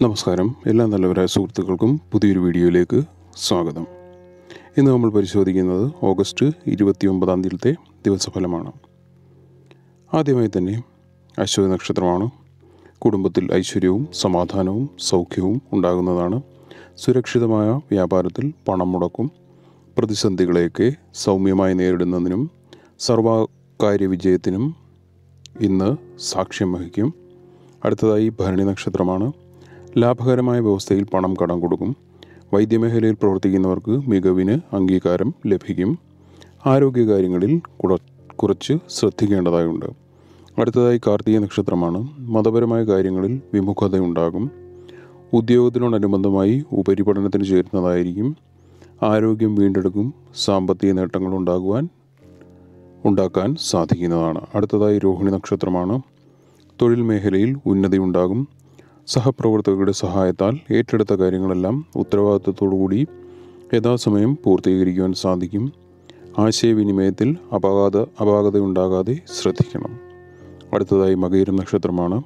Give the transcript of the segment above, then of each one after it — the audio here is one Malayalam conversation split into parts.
നമസ്കാരം. എല്ലാ നല്ലവരായ സുഹൃത്തുക്കൾക്കും പുതിയൊരു വീഡിയോയിലേക്ക് സ്വാഗതം. ഇന്ന് നമ്മൾ പരിശോധിക്കുന്നത് ഓഗസ്റ്റ് ഇരുപത്തി ഒമ്പതാം തീയതിയിലത്തെ ദിവസഫലമാണ്. ആദ്യമായി തന്നെ അശ്വതി നക്ഷത്രമാണ്. കുടുംബത്തിൽ ഐശ്വര്യവും സമാധാനവും സൗഖ്യവും ഉണ്ടാകുന്നതാണ്. സുരക്ഷിതമായ വ്യാപാരത്തിൽ പണം മുടക്കും. പ്രതിസന്ധികളെയൊക്കെ സൗമ്യമായി നേരിടുന്നതിനും സർവകാര്യ വിജയത്തിനും ഇന്ന് സാക്ഷ്യം വഹിക്കും. അടുത്തതായി ഭരണി നക്ഷത്രമാണ്. ലാഭകരമായ വ്യവസ്ഥയിൽ പണം കടം കൊടുക്കും. വൈദ്യമേഖലയിൽ പ്രവർത്തിക്കുന്നവർക്ക് മികവിന് അംഗീകാരം ലഭിക്കും. ആരോഗ്യകാര്യങ്ങളിൽ കുറ കുറച്ച് ശ്രദ്ധിക്കേണ്ടതായുണ്ട്. അടുത്തതായി കാർത്തിക നക്ഷത്രമാണ്. മതപരമായ കാര്യങ്ങളിൽ വിമുഖതയുണ്ടാകും. ഉദ്യോഗത്തിനോടനുബന്ധമായി ഉപരിപഠനത്തിന് ചേരുന്നതായിരിക്കും. ആരോഗ്യം വീണ്ടെടുക്കും. സാമ്പത്തിക നേട്ടങ്ങൾ ഉണ്ടാകുവാൻ ഉണ്ടാക്കാൻ സാധിക്കുന്നതാണ്. അടുത്തതായി രോഹിണി നക്ഷത്രമാണ്. തൊഴിൽ മേഖലയിൽ ഉന്നതി ഉണ്ടാകും. സഹപ്രവർത്തകരുടെ സഹായത്താൽ ഏറ്റെടുത്ത കാര്യങ്ങളെല്ലാം ഉത്തരവാദിത്വത്തോടുകൂടി യഥാസമയം പൂർത്തീകരിക്കുവാൻ സാധിക്കും. ആശയവിനിമയത്തിൽ അപാകത അപാകതയുണ്ടാകാതെ ശ്രദ്ധിക്കണം. അടുത്തതായി മകയിരം നക്ഷത്രമാണ്.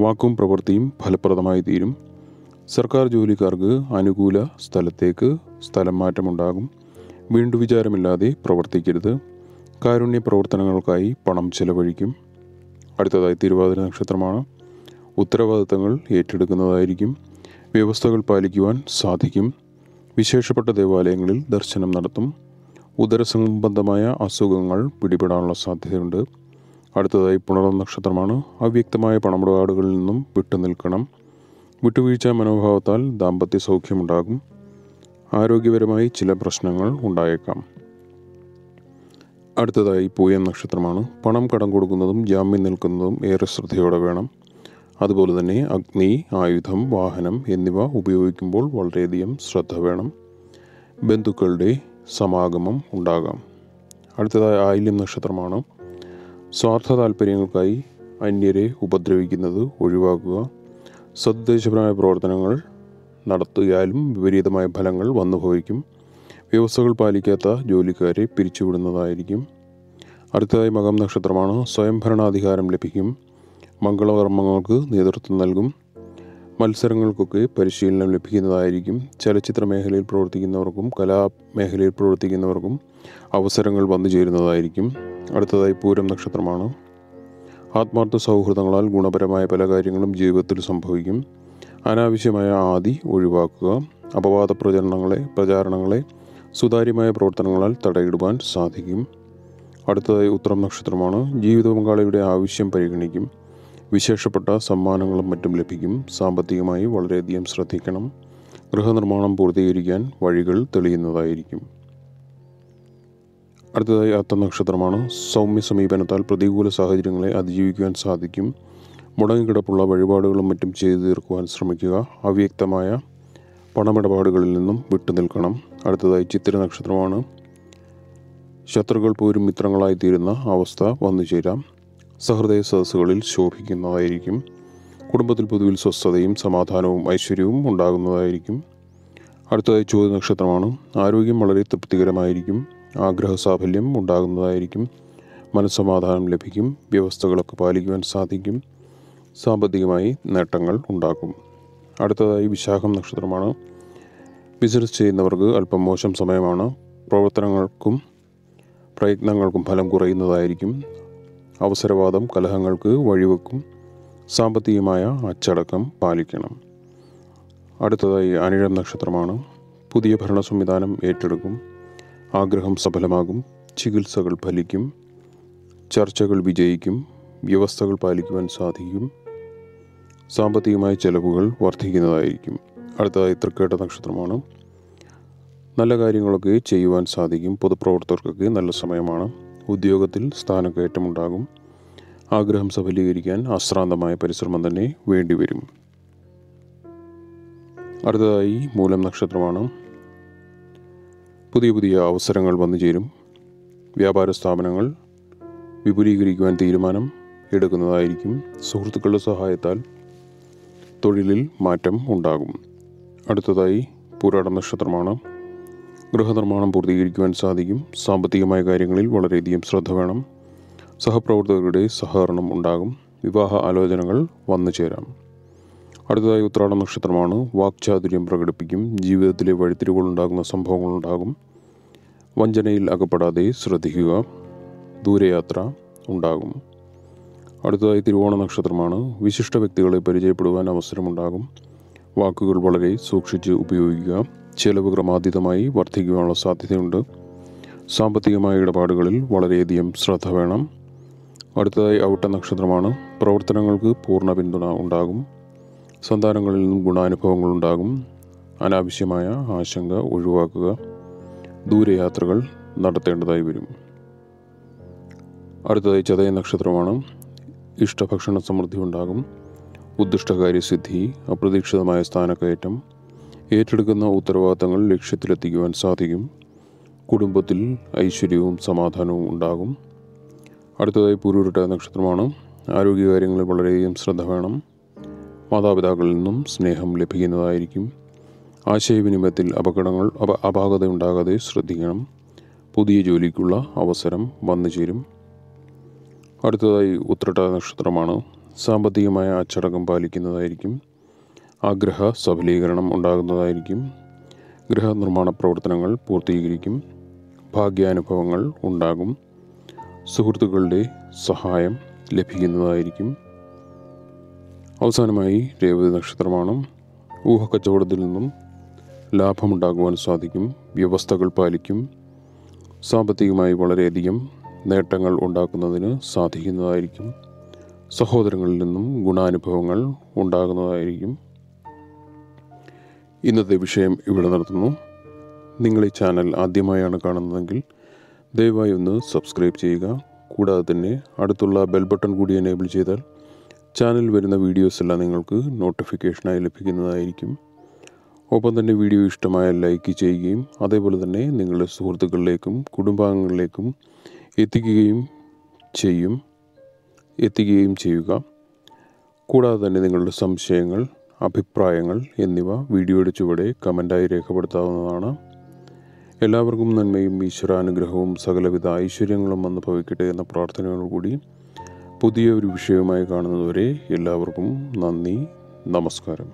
വാക്കും പ്രവൃത്തിയും ഫലപ്രദമായി തീരും. സർക്കാർ ജോലിക്കാർക്ക് അനുകൂല സ്ഥലത്തേക്ക് സ്ഥലം മാറ്റമുണ്ടാകും. വീണ്ടും വിചാരമില്ലാതെ പ്രവർത്തിക്കരുത്. കാരുണ്യ പ്രവർത്തനങ്ങൾക്കായി പണം ചെലവഴിക്കും. അടുത്തതായി തിരുവാതിര നക്ഷത്രമാണ്. ഉത്തരവാദിത്തങ്ങൾ ഏറ്റെടുക്കുന്നതായിരിക്കും. വ്യവസ്ഥകൾ പാലിക്കുവാൻ സാധിക്കും. വിശേഷപ്പെട്ട ദേവാലയങ്ങളിൽ ദർശനം നടത്തും. ഉദരസംബന്ധമായ അസുഖങ്ങൾ പിടിപെടാനുള്ള സാധ്യതയുണ്ട്. അടുത്തതായി പുണർ നക്ഷത്രമാണ്. അവ്യക്തമായ പണമിടപാടുകളിൽ നിന്നും വിട്ടുനിൽക്കണം. വിട്ടുവീഴ്ച മനോഭാവത്താൽ ദാമ്പത്യ സൗഖ്യമുണ്ടാകും. ആരോഗ്യപരമായി ചില പ്രശ്നങ്ങൾ ഉണ്ടായേക്കാം. അടുത്തതായി പൂയം നക്ഷത്രമാണ്. പണം കടം കൊടുക്കുന്നതും ജാമ്യം നിൽക്കുന്നതും ഏറെ ശ്രദ്ധയോടെ വേണം. അതുപോലെ തന്നെ അഗ്നി ആയുധം വാഹനം എന്നിവ ഉപയോഗിക്കുമ്പോൾ വളരെയധികം ശ്രദ്ധ വേണം. ബന്ധുക്കളുടെ സമാഗമം ഉണ്ടാകാം. അടുത്തതായ ആയില്യം നക്ഷത്രമാണ്. സ്വാർത്ഥ താല്പര്യങ്ങൾക്കായി അന്യരെ ഉപദ്രവിക്കുന്നത് ഒഴിവാക്കുക. സദ്ദേശപരമായ പ്രവർത്തനങ്ങൾ നടത്തിയാലും വിപരീതമായ ഫലങ്ങൾ വന്നു ഭവിക്കും വ്യവസ്ഥകൾ പാലിക്കാത്ത ജോലിക്കാരെ പിരിച്ചുവിടുന്നതായിരിക്കും. അടുത്തതായി മകം നക്ഷത്രമാണ്. സ്വയംഭരണാധികാരം ലഭിക്കും. മംഗളകർമ്മങ്ങൾക്ക് നേതൃത്വം നൽകും. മത്സരങ്ങൾക്കൊക്കെ പരിശീലനം ലഭിക്കുന്നതായിരിക്കും. ചലച്ചിത്ര മേഖലയിൽ പ്രവർത്തിക്കുന്നവർക്കും കലാമേഖലയിൽ പ്രവർത്തിക്കുന്നവർക്കും അവസരങ്ങൾ വന്നു ചേരുന്നതായിരിക്കും. അടുത്തതായി പൂരം നക്ഷത്രമാണ്. ആത്മാർത്ഥ സൗഹൃദങ്ങളാൽ ഗുണപരമായ പല കാര്യങ്ങളും ജീവിതത്തിൽ സംഭവിക്കും. അനാവശ്യമായ ആദി ഒഴിവാക്കുക അപവാദ പ്രചരണങ്ങളെ പ്രചാരണങ്ങളെ സുതാര്യമായ പ്രവർത്തനങ്ങളാൽ തടയിടുവാൻ സാധിക്കും. അടുത്തതായി ഉത്തരം നക്ഷത്രമാണ്. ജീവിത പങ്കാളിയുടെ ആവശ്യം പരിഗണിക്കും. വിശേഷപ്പെട്ട സമ്മാനങ്ങളും മറ്റും ലഭിക്കും. സാമ്പത്തികമായി വളരെയധികം ശ്രദ്ധിക്കണം. ഗൃഹനിർമ്മാണം പൂർത്തീകരിക്കാൻ വഴികൾ തെളിയുന്നതായിരിക്കും. അടുത്തതായി അത്ത നക്ഷത്രമാണ്. സൗമ്യ സമീപനത്താൽ പ്രതികൂല സാഹചര്യങ്ങളെ അതിജീവിക്കുവാൻ സാധിക്കും. മുടങ്ങിക്കിടപ്പുള്ള വഴിപാടുകളും മറ്റും ചെയ്തു തീർക്കുവാൻ ശ്രമിക്കുക. അവ്യക്തമായ പണമിടപാടുകളിൽ നിന്നും വിട്ടുനിൽക്കണം അടുത്തതായി ചിത്തിര നക്ഷത്രമാണ്. ശത്രുക്കൾ പോരും മിത്രങ്ങളായി തീരുന്ന അവസ്ഥ വന്നു ചേരാം സഹൃദയ സദസ്സുകളിൽ ശോഭിക്കുന്നതായിരിക്കും. കുടുംബത്തിൽ പൊതുവിൽ സ്വസ്ഥതയും സമാധാനവും ഐശ്വര്യവും ഉണ്ടാകുന്നതായിരിക്കും. അടുത്തതായി ചോദ്യ നക്ഷത്രമാണ് ആരോഗ്യം വളരെ തൃപ്തികരമായിരിക്കും. ആഗ്രഹ സാഫല്യം ഉണ്ടാകുന്നതായിരിക്കും. മനസ്സമാധാനം ലഭിക്കും. വ്യവസ്ഥകളൊക്കെ പാലിക്കുവാൻ സാധിക്കും. സാമ്പത്തികമായി നേട്ടങ്ങൾ ഉണ്ടാക്കും അടുത്തതായി വിശാഖം നക്ഷത്രമാണ്. ബിസിനസ് ചെയ്യുന്നവർക്ക് അല്പം മോശം സമയമാണ്. പ്രവർത്തനങ്ങൾക്കും പ്രയത്നങ്ങൾക്കും ഫലം കുറയുന്നതായിരിക്കും. അവസരവാദം കലഹങ്ങൾക്ക് വഴിവെക്കും. സാമ്പത്തികമായ അച്ചടക്കം പാലിക്കണം. അടുത്തതായി അനിഴം നക്ഷത്രമാണ്. പുതിയ ഭരണ സംവിധാനം ഏറ്റെടുക്കും. ആഗ്രഹം സഫലമാകും. ചികിത്സകൾ ഫലിക്കും. ചർച്ചകൾ വിജയിക്കും. വ്യവസ്ഥകൾ പാലിക്കുവാൻ സാധിക്കും. സാമ്പത്തികമായ ചെലവുകൾ വർദ്ധിക്കുന്നതായിരിക്കും. അടുത്തതായി തൃക്കേട്ട നക്ഷത്രമാണ്. നല്ല കാര്യങ്ങളൊക്കെ ചെയ്യുവാൻ സാധിക്കും. പൊതുപ്രവർത്തകർക്കൊക്കെ നല്ല സമയമാണ്. ഉദ്യോഗത്തിൽ സ്ഥാനക്കയറ്റമുണ്ടാകും. ആഗ്രഹം സഫലീകരിക്കാൻ അശ്രാന്തമായ പരിശ്രമം തന്നെ വേണ്ടിവരും. അടുത്തതായി മൂലം നക്ഷത്രമാണ്. പുതിയ പുതിയ അവസരങ്ങൾ വന്നു ചേരും. വ്യാപാര സ്ഥാപനങ്ങൾ വിപുലീകരിക്കുവാൻ തീരുമാനം എടുക്കുന്നതായിരിക്കും സുഹൃത്തുക്കളുടെ സഹായത്താൽ തൊഴിലിൽ മാറ്റം ഉണ്ടാകും. അടുത്തതായി പൂരാട നക്ഷത്രമാണ്. ഗൃഹനിർമ്മാണം പൂർത്തീകരിക്കുവാൻ സാധിക്കും. സാമ്പത്തികമായ കാര്യങ്ങളിൽ വളരെയധികം ശ്രദ്ധ വേണം. സഹപ്രവർത്തകരുടെ സഹകരണം ഉണ്ടാകും. വിവാഹ ആലോചനകൾ വന്നു ചേരാം. അടുത്തതായി ഉത്രാട നക്ഷത്രമാണ്. വാക്ചാതുര്യം പ്രകടിപ്പിക്കും. ജീവിതത്തിലെ വഴിത്തിരിവുകൾ ഉണ്ടാകുന്ന സംഭവങ്ങൾ ഉണ്ടാകും. വഞ്ചനയിൽ അകപ്പെടാതെ ശ്രദ്ധിക്കുക. ദൂരയാത്ര ഉണ്ടാകും. അടുത്തതായി തിരുവോണ നക്ഷത്രമാണ്. വിശിഷ്ട വ്യക്തികളെ പരിചയപ്പെടുവാൻ അവസരമുണ്ടാകും. വാക്കുകൾ വളരെ സൂക്ഷിച്ച് ഉപയോഗിക്കുക. ചെലവ് ക്രമാതീതമായി വർദ്ധിക്കുവാനുള്ള സാധ്യതയുണ്ട്. സാമ്പത്തികമായ ഇടപാടുകളിൽ വളരെയധികം ശ്രദ്ധ വേണം. അടുത്തതായി ഔട്ട നക്ഷത്രമാണ്. പ്രവർത്തനങ്ങൾക്ക് പൂർണ പിന്തുണ ഉണ്ടാകും. സന്താനങ്ങളിൽ നിന്നും ഗുണാനുഭവങ്ങൾ ഉണ്ടാകും. അനാവശ്യമായ ആശങ്ക ഒഴിവാക്കുക. ദൂരയാത്രകൾ നടത്തേണ്ടതായി വരും. അടുത്തതായി ചതയ നക്ഷത്രമാണ്. ഇഷ്ടഭക്ഷണ സമൃദ്ധി ഉണ്ടാകും. ഉദ്ദിഷ്ടകാര്യസിദ്ധി അപ്രതീക്ഷിതമായ സ്ഥാനക്കയറ്റം ഏറ്റെടുക്കുന്ന ഉത്തരവാദിത്തങ്ങൾ ലക്ഷ്യത്തിലെത്തിക്കുവാൻ സാധിക്കും. കുടുംബത്തിൽ ഐശ്വര്യവും സമാധാനവും ഉണ്ടാകും. അടുത്തതായി പൂരുരുട്ട നക്ഷത്രമാണ്. ആരോഗ്യകാര്യങ്ങളിൽ വളരെയധികം ശ്രദ്ധ വേണം. മാതാപിതാക്കളിൽ നിന്നും സ്നേഹം ലഭിക്കുന്നതായിരിക്കും. ആശയവിനിമയത്തിൽ അപകടങ്ങൾ അപ അപാകത ഉണ്ടാകാതെ ശ്രദ്ധിക്കണം. പുതിയ ജോലിക്കുള്ള അവസരം വന്നു ചേരും അടുത്തതായി ഉത്രട്ട നക്ഷത്രമാണ്. സാമ്പത്തികമായ അച്ചടക്കം പാലിക്കുന്നതായിരിക്കും. ആഗ്രഹ സഫലീകരണം ഉണ്ടാകുന്നതായിരിക്കും. ഗൃഹനിർമ്മാണ പ്രവർത്തനങ്ങൾ പൂർത്തീകരിക്കും. ഭാഗ്യാനുഭവങ്ങൾ ഉണ്ടാകും. സുഹൃത്തുക്കളുടെ സഹായം ലഭിക്കുന്നതായിരിക്കും. അവസാനമായി രേവതി നക്ഷത്രമാണ്. ഊഹക്കച്ചവടത്തിൽ നിന്നും ലാഭമുണ്ടാകുവാൻ സാധിക്കും. വ്യവസ്ഥകൾ പാലിക്കും. സാമ്പത്തികമായി വളരെയധികം നേട്ടങ്ങൾ ഉണ്ടാക്കുന്നതിന് സാധിക്കുന്നതായിരിക്കും. സഹോദരങ്ങളിൽ നിന്നും ഗുണാനുഭവങ്ങൾ ഉണ്ടാകുന്നതായിരിക്കും. ഇന്നത്തെ വിഷയം ഇവിടെ നടത്തുന്നു. നിങ്ങൾ ഈ ചാനൽ ആദ്യമായാണ് കാണുന്നതെങ്കിൽ ദയവായി ഒന്ന് സബ്സ്ക്രൈബ് ചെയ്യുക. കൂടാതെ തന്നെ അടുത്തുള്ള ബെൽ ബട്ടൺ കൂടി എനേബിൾ ചെയ്താൽ ചാനൽ വരുന്ന വീഡിയോസ് എല്ലാം നിങ്ങൾക്ക് നോട്ടിഫിക്കേഷനായി ലഭിക്കുന്നതായിരിക്കും. ഒപ്പം തന്നെ വീഡിയോ ഇഷ്ടമായ ലൈക്ക് ചെയ്യുകയും അതേപോലെ തന്നെ നിങ്ങളുടെ സുഹൃത്തുക്കളിലേക്കും കുടുംബാംഗങ്ങളിലേക്കും എത്തിക്കുകയും ചെയ്യും. എത്തിക്കുകയും ചെയ്യുക. കൂടാതെ തന്നെ നിങ്ങളുടെ സംശയങ്ങൾ അഭിപ്രായങ്ങൾ എന്നിവ വീഡിയോയുടെ ചുവടെ കമന്റായി രേഖപ്പെടുത്താവുന്നതാണ്. എല്ലാവർക്കും നന്മയും ഈശ്വരാനുഗ്രഹവും സകലവിധ ഐശ്വര്യങ്ങളും വന്ന് ഭവിക്കട്ടെ എന്ന പ്രാർത്ഥനയോടുകൂടി പുതിയ ഒരു വിഷയവുമായി കാണുന്നതുവരെ എല്ലാവർക്കും നന്ദി നമസ്കാരം.